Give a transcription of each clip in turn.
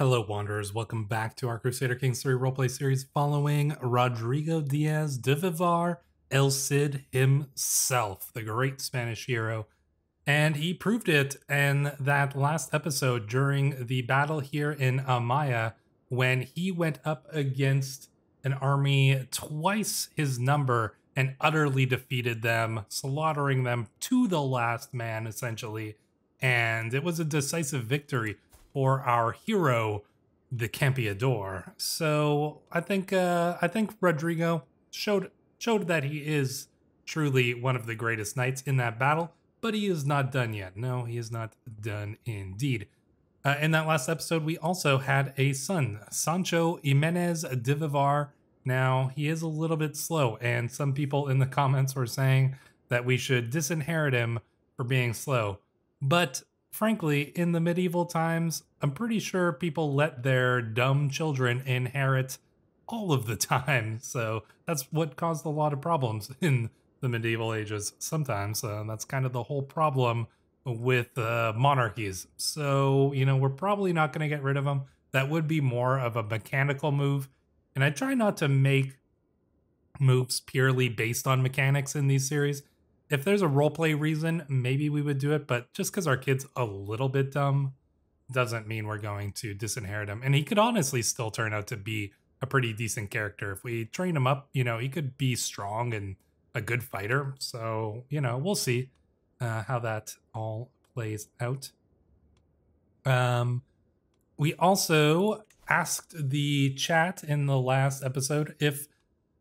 Hello, Wanderers. Welcome back to our Crusader Kings 3 roleplay series following Rodrigo Diaz de Vivar, El Cid himself, the great Spanish hero. And he proved it in that last episode during the battle here in Amaya when he went up against an army twice his number and utterly defeated them, slaughtering them to the last man, essentially. And it was a decisive victory for our hero, the Campeador. So I think uh, I think Rodrigo showed showed that he is truly one of the greatest knights in that battle, but he is not done yet. No, he is not done indeed. Uh, in that last episode, we also had a son, Sancho Jimenez de Vivar. Now, he is a little bit slow, and some people in the comments were saying that we should disinherit him for being slow. But frankly, in the medieval times, I'm pretty sure people let their dumb children inherit all of the time. So that's what caused a lot of problems in the medieval ages sometimes. Uh, that's kind of the whole problem with uh, monarchies. So, you know, we're probably not going to get rid of them. That would be more of a mechanical move. And I try not to make moves purely based on mechanics in these series if there's a roleplay reason, maybe we would do it, but just because our kid's a little bit dumb doesn't mean we're going to disinherit him. And he could honestly still turn out to be a pretty decent character. If we train him up, you know, he could be strong and a good fighter. So, you know, we'll see uh, how that all plays out. Um, we also asked the chat in the last episode if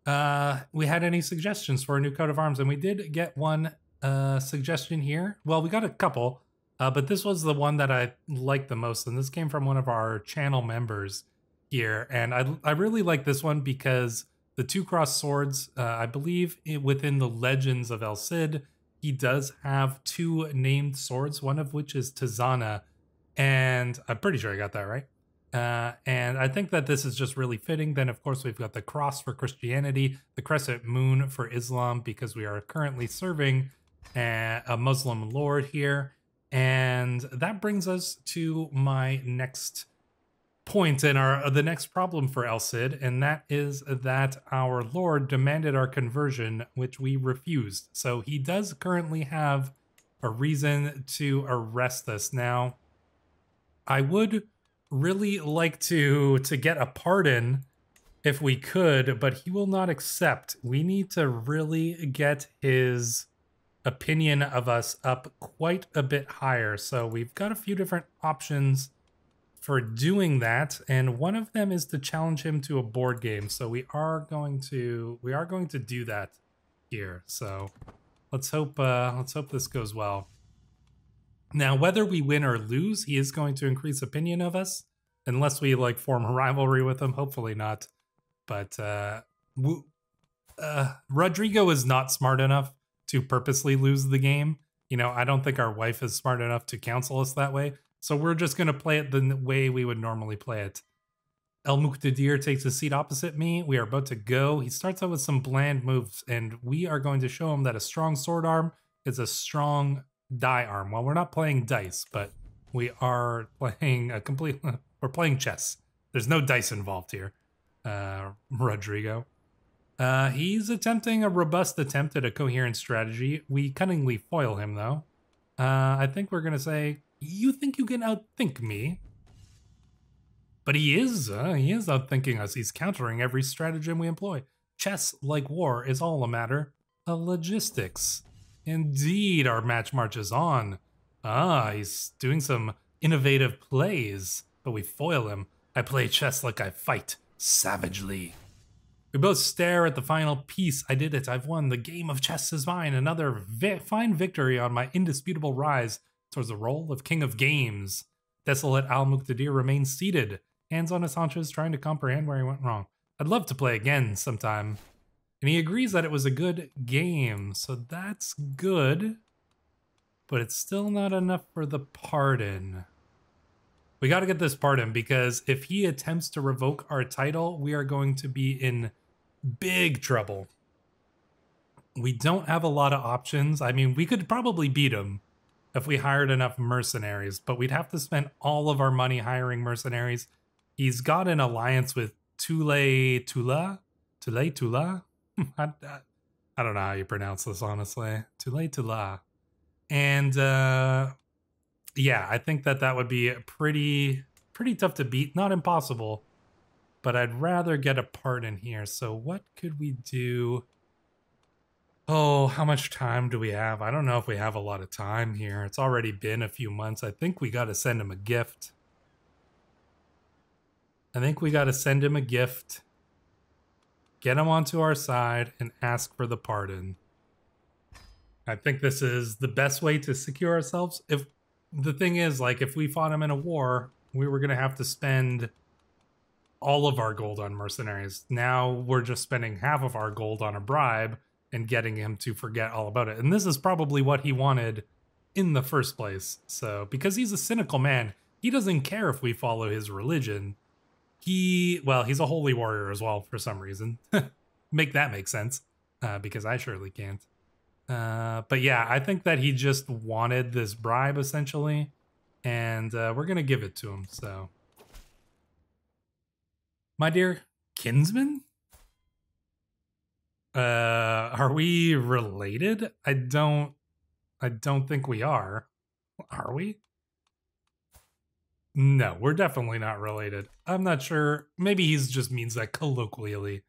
uh, we had any suggestions for a new coat of arms, and we did get one uh, suggestion here. Well, we got a couple, uh, but this was the one that I liked the most, and this came from one of our channel members here, and I I really like this one because the two cross swords, uh, I believe it, within the legends of El Cid, he does have two named swords, one of which is Tizona, and I'm pretty sure I got that right. Uh, and I think that this is just really fitting. Then, of course, we've got the cross for Christianity, the crescent moon for Islam, because we are currently serving a, a Muslim lord here. And that brings us to my next point and our the next problem for El Cid, and that is that our lord demanded our conversion, which we refused. So he does currently have a reason to arrest us. Now, I would really like to to get a pardon if we could, but he will not accept. We need to really get his opinion of us up quite a bit higher. So we've got a few different options for doing that, and one of them is to challenge him to a board game. So we are going to we are going to do that here. So let's hope uh, let's hope this goes well. Now, whether we win or lose, he is going to increase opinion of us, unless we like form a rivalry with him. Hopefully not. But uh, uh, Rodrigo is not smart enough to purposely lose the game. You know, I don't think our wife is smart enough to counsel us that way. So we're just going to play it the way we would normally play it. El Muqtadir takes a seat opposite me. We are about to go. He starts out with some bland moves, and we are going to show him that a strong sword arm is a strong die arm. Well, we're not playing dice, but we are playing a complete. We're playing chess. There's no dice involved here, uh, Rodrigo. Uh, he's attempting a robust attempt at a coherent strategy. We cunningly foil him, though. Uh, I think we're going to say, You think you can outthink me? But he is, uh, he is outthinking us. He's countering every stratagem we employ. Chess, like war, is all a matter of logistics. Indeed, our match marches on. Ah, he's doing some innovative plays, but we foil him. I play chess like I fight, savagely. We both stare at the final piece. I did it. I've won. The game of chess is mine. Another vi fine victory on my indisputable rise towards the role of king of games. Desolate Al Muqtadir remains seated, hands on his haunches, trying to comprehend where he went wrong. I'd love to play again sometime. And he agrees that it was a good game, so that's good. But it's still not enough for the pardon. We got to get this pardon because if he attempts to revoke our title, we are going to be in big trouble. We don't have a lot of options. I mean, we could probably beat him if we hired enough mercenaries, but we'd have to spend all of our money hiring mercenaries, he's got an alliance with Tule Tula, Tule Tula. I, I don't know how you pronounce this honestly. Tule Tula, and uh, yeah, I think that that would be pretty pretty tough to beat. Not impossible, but I'd rather get a part in here. So what could we do? Oh, how much time do we have? I don't know if we have a lot of time here. It's already been a few months. I think we got to send him a gift. I think we got to send him a gift, get him onto our side, and ask for the pardon. I think this is the best way to secure ourselves. If the thing is, like, if we fought him in a war, we were going to have to spend all of our gold on mercenaries. Now we're just spending half of our gold on a bribe and getting him to forget all about it. And this is probably what he wanted in the first place. So, because he's a cynical man, he doesn't care if we follow his religion. He, well, he's a holy warrior as well for some reason. make that make sense, uh, because I surely can't. Uh, but yeah, I think that he just wanted this bribe essentially, and uh, we're gonna give it to him. So, my dear kinsman, uh, are we related? I don't, I don't think we are. Are we? No, we're definitely not related. I'm not sure. Maybe he's just means that colloquially.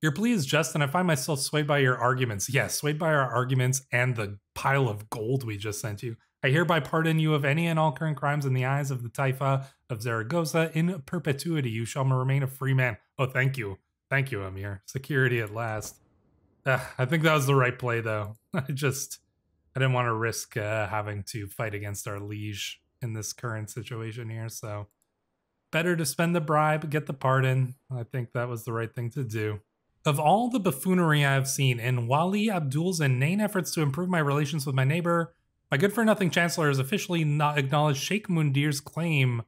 Your plea is just, and I find myself swayed by your arguments. Yes, swayed by our arguments and the pile of gold we just sent you. I hereby pardon you of any and all current crimes in the eyes of the Taifa of Zaragoza. In perpetuity, you shall remain a free man. Oh, thank you. Thank you, Amir. Security at last. Uh, I think that was the right play, though. I just, I didn't want to risk uh, having to fight against our liege in this current situation here. So better to spend the bribe, get the pardon. I think that was the right thing to do. Of all the buffoonery I've seen in Wali Abdul's inane efforts to improve my relations with my neighbor, my good for nothing chancellor has officially not acknowledged Sheikh Mundir's claim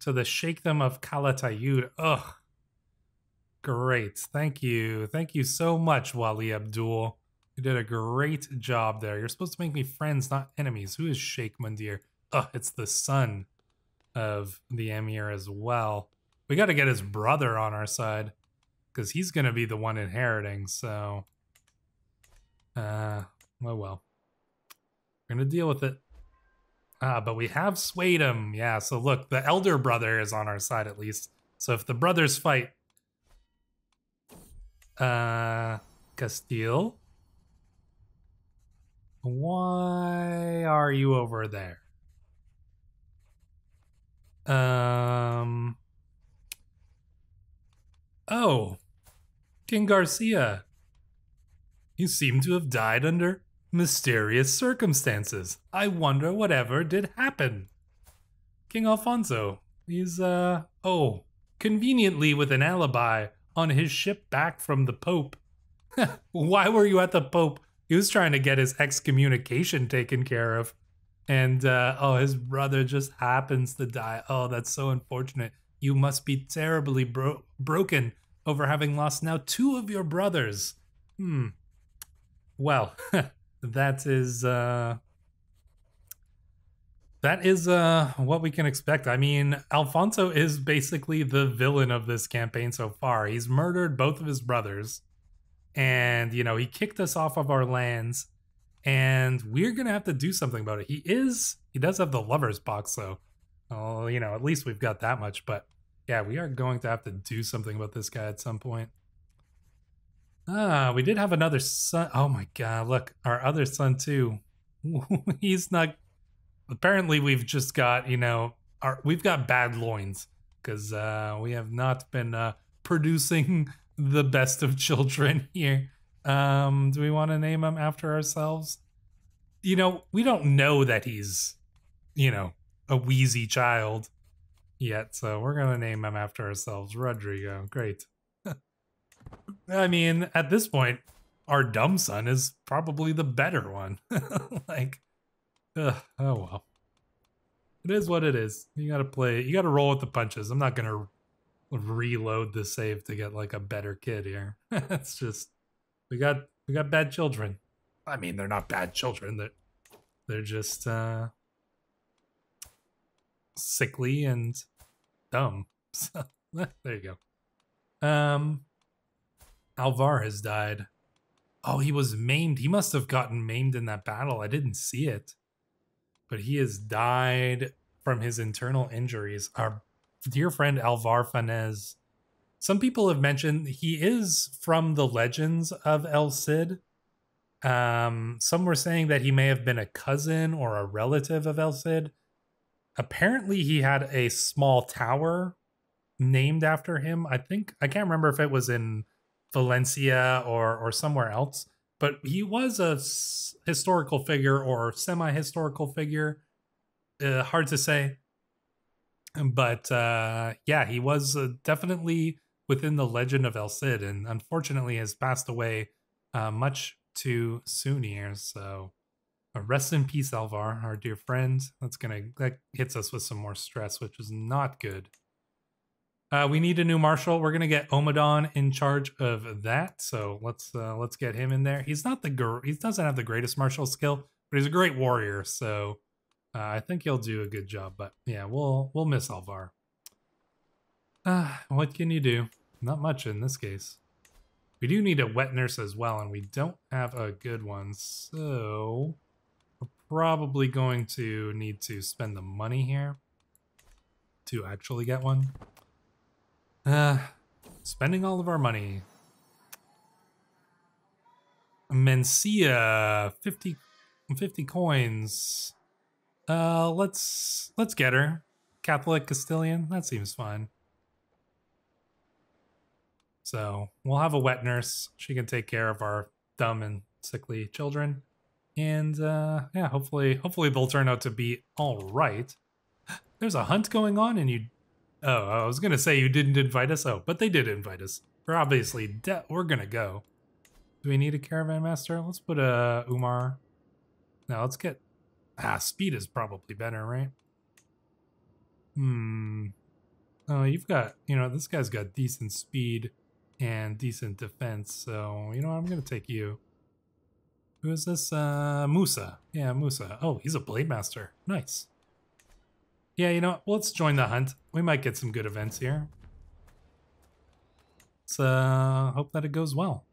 to the Sheikhdom of Calatayud. Ugh. Great. Thank you. Thank you so much, Wali Abdul. You did a great job there. You're supposed to make me friends, not enemies. Who is Sheikh Mundir? Oh, it's the son of the emir as well. We got to get his brother on our side because he's going to be the one inheriting. So, uh, oh well. We're going to deal with it. Ah, but we have swayed him. Yeah, so look, the elder brother is on our side at least. So if the brothers fight, uh, Castile, why are you over there? Um. Oh, King Garcia. You seem to have died under mysterious circumstances. I wonder whatever did happen. King Alfonso, he's, uh, oh, conveniently with an alibi on his ship back from the Pope. Why were you at the Pope? He was trying to get his excommunication taken care of and uh, oh, his brother just happens to die. Oh, that's so unfortunate. You must be terribly bro- broken over having lost now two of your brothers. Hmm. Well, that is uh that is uh what we can expect. I mean, Alfonso is basically the villain of this campaign so far. He's murdered both of his brothers and you know, he kicked us off of our lands and we're gonna have to do something about it. He is, he does have the lover's box, so, oh, you know, at least we've got that much. But yeah, we are going to have to do something about this guy at some point. Ah, we did have another son. Oh my god, look, our other son too. He's not. Apparently, we've just got you know, our we've got bad loins because uh, we have not been uh, producing the best of children here. Um, do we want to name him after ourselves? You know, we don't know that he's, you know, a wheezy child yet, so we're gonna name him after ourselves. Rodrigo. Great. I mean, at this point, our dumb son is probably the better one. like, ugh, oh well. It is what it is. You gotta play. You gotta roll with the punches. I'm not gonna reload the save to get like a better kid here. it's just we got we got bad children. I mean, they're not bad children. They're they're just uh, sickly and dumb. So there you go. Um, Alvar has died. Oh, he was maimed. He must have gotten maimed in that battle. I didn't see it. But he has died from his internal injuries. Our dear friend Alvar Fanez. Some people have mentioned he is from the legends of El Cid. Um, some were saying that he may have been a cousin or a relative of El Cid. Apparently, he had a small tower named after him. I think I can't remember if it was in Valencia or or somewhere else, but he was a historical figure or semi-historical figure. Uh, hard to say, but uh, yeah, he was uh, definitely within the legend of El Cid, and unfortunately has passed away uh, much too soon here. So, uh, rest in peace, Alvar, our dear friend. That's gonna that hits us with some more stress, which is not good. Uh, we need a new marshal. We're gonna get Omadon in charge of that. So let's uh, let's get him in there. He's not the gr- he doesn't have the greatest martial skill, but he's a great warrior. So uh, I think he'll do a good job. But yeah, we'll we'll miss Alvar. Uh, what can you do? Not much in this case. We do need a wet nurse as well, and we don't have a good one. So we're probably going to need to spend the money here to actually get one. Uh, spending all of our money. Mencia, 50, 50 coins. Uh, let's let's get her. Catholic Castilian. That seems fine. So we'll have a wet nurse. She can take care of our dumb and sickly children. And uh, yeah, hopefully, hopefully they'll turn out to be all right. There's a hunt going on, and you. Oh, I was gonna say you didn't invite us. Oh, but they did invite us. We're obviously we're gonna go. Do we need a caravan master? Let's put a Umar. Now let's get. Ah, speed is probably better, right? Hmm. Oh, you've got. You know, this guy's got decent speed and decent defense. So, you know, I'm going to take you. Who is this? Uh, Musa. Yeah, Musa. Oh, he's a blade master. Nice. Yeah, you know, let's join the hunt. We might get some good events here. Let's uh, hope that it goes well.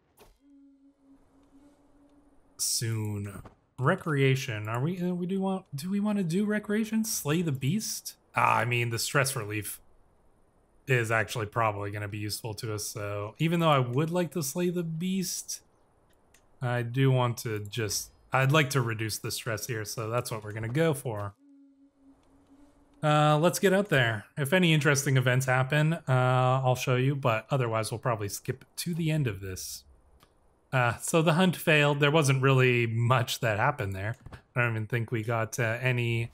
Soon. Recreation. Are we? Uh, we do want? Do we want to do recreation? Slay the beast? Ah, I mean the stress relief is actually probably going to be useful to us. So even though I would like to slay the beast, I do want to just, I'd like to reduce the stress here. So that's what we're going to go for. Uh, let's get out there. If any interesting events happen, uh, I'll show you, but otherwise we'll probably skip to the end of this. Uh, so the hunt failed. There wasn't really much that happened there. I don't even think we got uh, any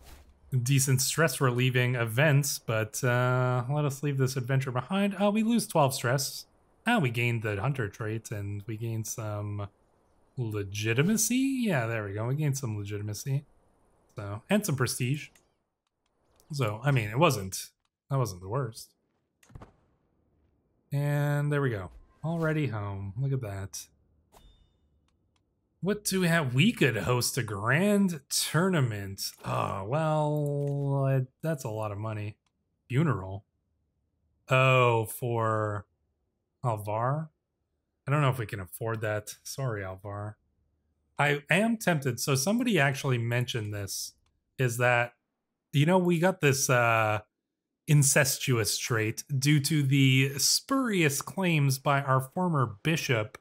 decent stress relieving events, but uh, let us leave this adventure behind. Oh, we lose 12 stress. Ah, we gained the hunter trait and we gained some legitimacy. Yeah, there we go. We gained some legitimacy. So, and some prestige. So, I mean, it wasn't, that wasn't the worst. And there we go. Already home. Look at that. What do we have? We could host a grand tournament. Oh, well, that's a lot of money. Funeral. Oh, for Alvar? I don't know if we can afford that. Sorry, Alvar. I am tempted. So somebody actually mentioned this is that you know, we got this uh incestuous trait due to the spurious claims by our former bishop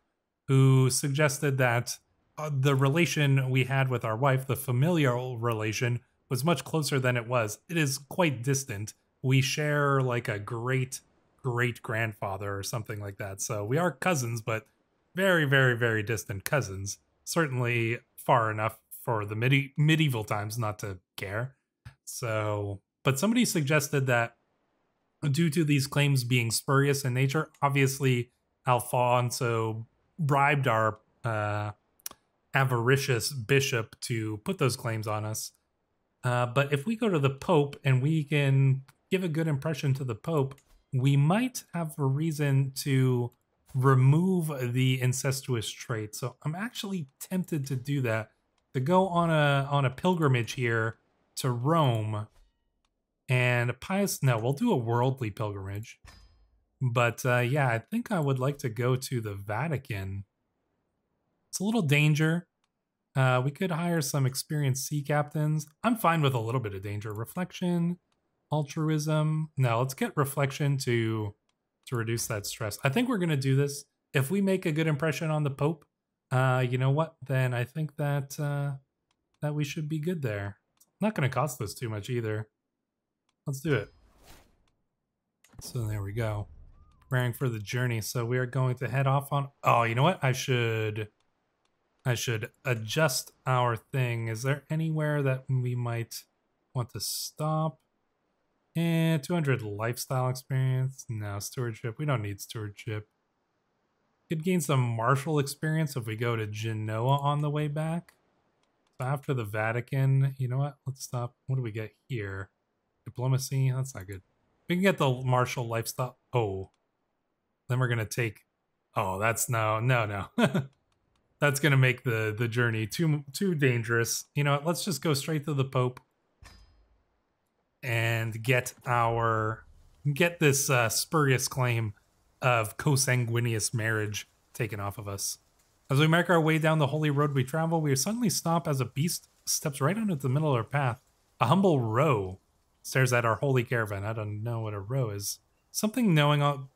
who suggested that uh, the relation we had with our wife, the familial relation, was much closer than it was. It is quite distant. We share like a great great grandfather or something like that. So we are cousins, but very, very, very distant cousins. Certainly far enough for the midi- medieval times not to care. So, but somebody suggested that due to these claims being spurious in nature, obviously Alfonso bribed our uh, avaricious bishop to put those claims on us. Uh, but if we go to the Pope and we can give a good impression to the Pope, we might have a reason to remove the incestuous trait. So I'm actually tempted to do that. To go on a on a pilgrimage here to Rome and a pious no, we'll do a worldly pilgrimage. But uh, yeah, I think I would like to go to the Vatican. It's a little danger. Uh, we could hire some experienced sea captains. I'm fine with a little bit of danger. Reflection, altruism. No, let's get reflection to to reduce that stress. I think we're gonna do this. If we make a good impression on the Pope, uh, you know what? Then I think that uh, that we should be good there. Not gonna cost us too much either. Let's do it. So there we go. Preparing for the journey. So we are going to head off on. Oh, you know what? I should. I should adjust our thing. Is there anywhere that we might want to stop? And eh, 200 lifestyle experience. No, stewardship. We don't need stewardship. Could gain some martial experience if we go to Genoa on the way back. So after the Vatican, you know what? Let's stop. What do we get here? Diplomacy? That's not good. We can get the martial lifestyle. Oh. Then we're going to take... Oh, that's no, no, no. that's going to make the, the journey too too dangerous. You know? Let's just go straight to the Pope and get our get this uh, spurious claim of consanguineous marriage taken off of us. As we make our way down the holy road we travel, we suddenly stop as a beast steps right onto the middle of our path. A humble roe stares at our holy caravan. I don't know what a roe is. Something knowing a,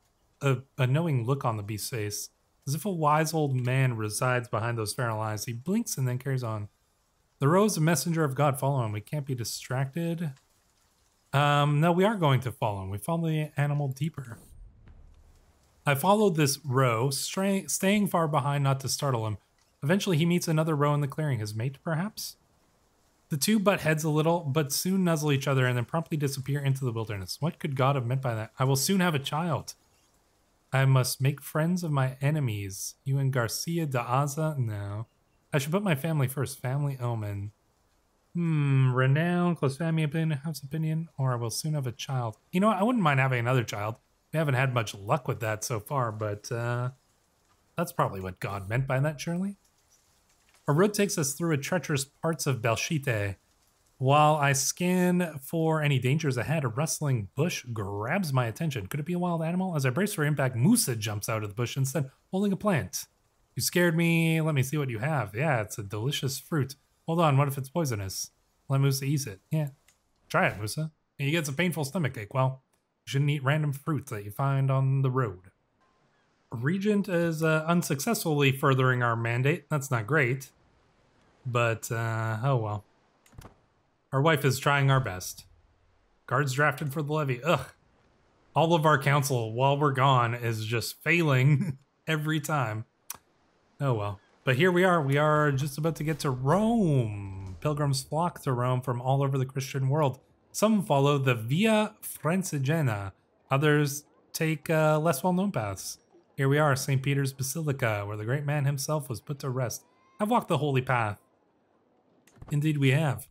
a, a knowing look on the beast's face, as if a wise old man resides behind those feral eyes. He blinks and then carries on. The roe is a messenger of God. Follow him. We can't be distracted. Um, no, we are going to follow him. We follow the animal deeper. I followed this roe, staying far behind not to startle him. Eventually, he meets another roe in the clearing, his mate, perhaps? The two butt heads a little, but soon nuzzle each other and then promptly disappear into the wilderness. What could God have meant by that? I will soon have a child. I must make friends of my enemies. You and Garcia de Aza? No. I should put my family first. Family omen. Hmm, renown, close family opinion, house opinion, or I will soon have a child. You know what? I wouldn't mind having another child. We haven't had much luck with that so far, but uh, that's probably what God meant by that, surely. Our road takes us through a treacherous parts of Belchite. While I scan for any dangers ahead, a rustling bush grabs my attention. Could it be a wild animal? As I brace for impact, Musa jumps out of the bush instead, holding a plant. You scared me. Let me see what you have. Yeah, it's a delicious fruit. Hold on, what if it's poisonous? Let Musa eat it. Yeah. Try it, Musa. And you get some painful stomach ache. Well, you shouldn't eat random fruits that you find on the road. Regent is uh, unsuccessfully furthering our mandate. That's not great. But, uh, oh well. Our wife is trying our best. Guards drafted for the levy. Ugh. All of our council, while we're gone, is just failing every time. Oh well. But here we are. We are just about to get to Rome. Pilgrims flock to Rome from all over the Christian world. Some follow the Via Francigena. Others take uh, less well-known paths. Here we are, St. Peter's Basilica, where the great man himself was put to rest. I've walked the holy path. Indeed we have.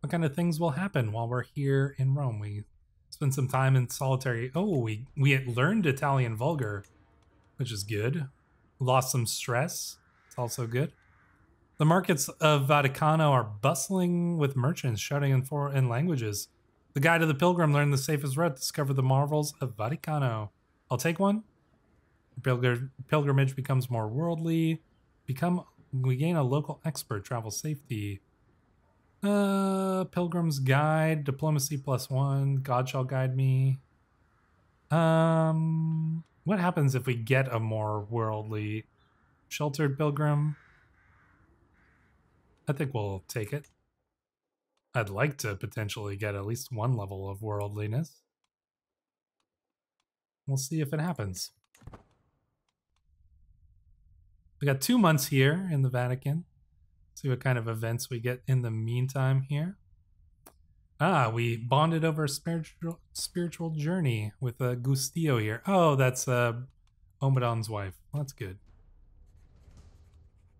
What kind of things will happen while we're here in Rome? We spend some time in solitary... Oh, we, we learned Italian Vulgar, which is good. Lost some stress It's also good. The markets of Vaticano are bustling with merchants shouting in foreign languages. The guide of the pilgrim learned the safest route to discover the marvels of Vaticano. I'll take one. Pilgr pilgrimage becomes more worldly. Become we gain a local expert. Travel safety. Uh, Pilgrim's Guide, Diplomacy plus one. God shall guide me. Um, what happens if we get a more worldly Sheltered Pilgrim. I think we'll take it. I'd like to potentially get at least one level of worldliness. We'll see if it happens. We got two months here in the Vatican. See what kind of events we get in the meantime here. Ah, we bonded over a spiritual spiritual journey with uh, Gustillo here. Oh, that's uh, Omadon's wife. Well, that's good.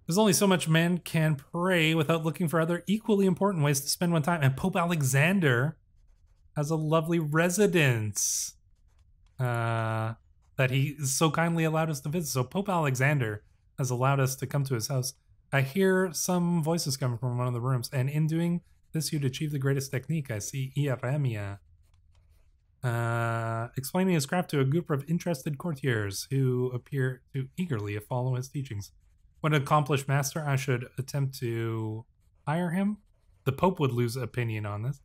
There's only so much man can pray without looking for other equally important ways to spend one time. And Pope Alexander has a lovely residence uh, that he so kindly allowed us to visit. So Pope Alexander has allowed us to come to his house. I hear some voices coming from one of the rooms, and in doing this, you'd achieve the greatest technique. I see Ieremia. uh, explaining his craft to a group of interested courtiers who appear to eagerly follow his teachings. What an accomplished master, I should attempt to hire him. The Pope would lose opinion on this.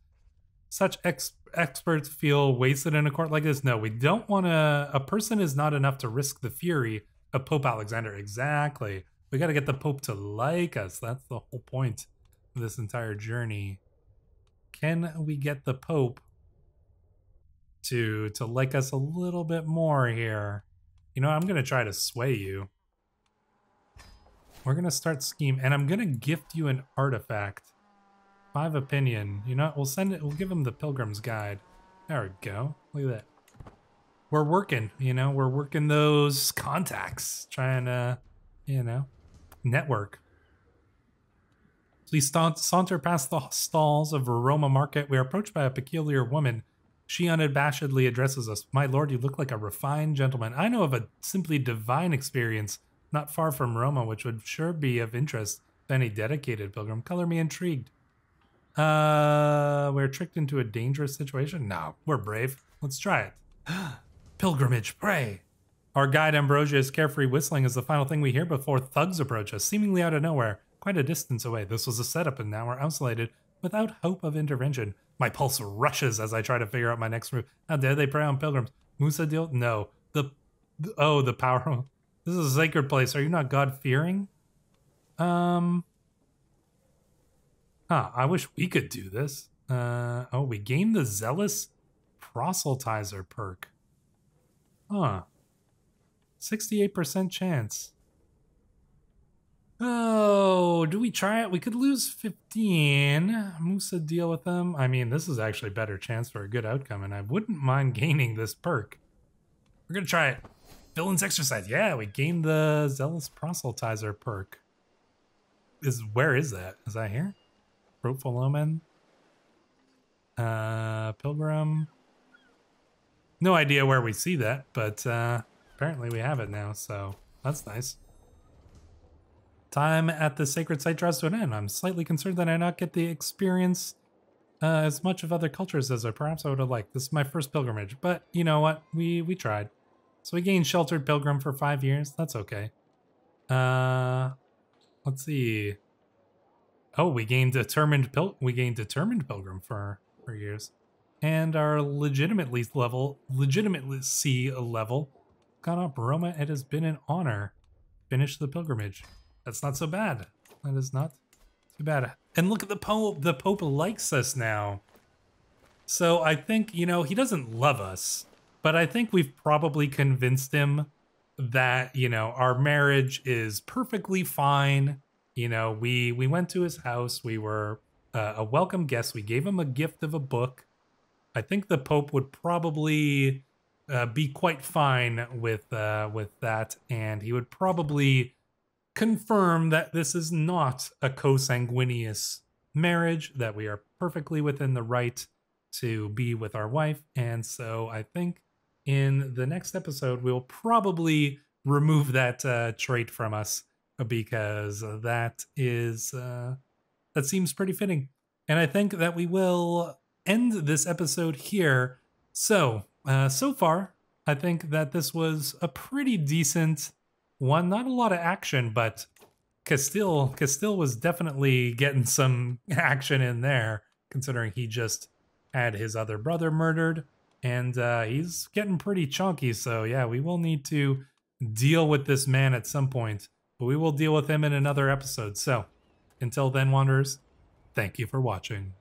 Such ex- experts feel wasted in a court like this. No, we don't want to. A person is not enough to risk the fury of Pope Alexander. Exactly. We got to get the Pope to like us. That's the whole point of this entire journey. Can we get the Pope to to like us a little bit more here. You know, I'm gonna try to sway you. We're gonna start scheme, and I'm gonna gift you an artifact. Five opinion. You know, we'll send it. We'll give him the Pilgrim's Guide. There we go. Look at that. We're working. You know, we're working those contacts, trying to, you know, network. Please saunter past the stalls of Roma Market. We are approached by a peculiar woman she unabashedly addresses us. My lord, you look like a refined gentleman. I know of a simply divine experience not far from Roma, which would sure be of interest to any dedicated pilgrim. Color me intrigued. Uh, we're tricked into a dangerous situation? No, we're brave. Let's try it. Pilgrimage, pray. Our guide Ambrosia's carefree whistling is the final thing we hear before thugs approach us, seemingly out of nowhere, quite a distance away. This was a setup, and now we're isolated without hope of intervention. My pulse rushes as I try to figure out my next move. How dare they prey on pilgrims? Musa deal? No. The, the oh, the power. This is a sacred place. Are you not God fearing? Um. Huh. I wish we could do this. Uh. Oh, we gained the zealous proselytizer perk. Huh. 68% chance. Oh, do we try it? We could lose 15. Musa deal with them. I mean, this is actually a better chance for a good outcome, and I wouldn't mind gaining this perk. We're gonna try it. Villain's exercise. Yeah, we gained the Zealous Proselytizer perk. Is where is that? Is that here? Fruitful Omen? Uh Pilgrim. No idea where we see that, but uh apparently we have it now, so that's nice. Time at the sacred site draws to an end. I'm slightly concerned that I not get the experience uh, as much of other cultures as I perhaps I would have liked. This is my first pilgrimage, but you know what? We we tried. So we gained sheltered pilgrim for five years. That's okay. Uh, let's see. Oh, we gained determined pil we gained determined pilgrim for for years, and our legitimately level legitimately C level up. Roma, it has been an honor. Finish the pilgrimage. That's not so bad. That is not too bad. And look at the Pope. The Pope likes us now. So I think, you know, he doesn't love us, but I think we've probably convinced him that, you know, our marriage is perfectly fine. You know, we we went to his house. We were uh, a welcome guest. We gave him a gift of a book. I think the Pope would probably uh, be quite fine with uh, with that, and he would probably confirm that this is not a consanguineous marriage, that we are perfectly within the right to be with our wife. And so I think in the next episode, we'll probably remove that uh, trait from us because that is, uh, that seems pretty fitting. And I think that we will end this episode here. So, uh, so far, I think that this was a pretty decent one. Not a lot of action, but Castile Castile was definitely getting some action in there, considering he just had his other brother murdered, and uh, he's getting pretty chunky. So yeah, we will need to deal with this man at some point, but we will deal with him in another episode. So until then, Wanderers, thank you for watching.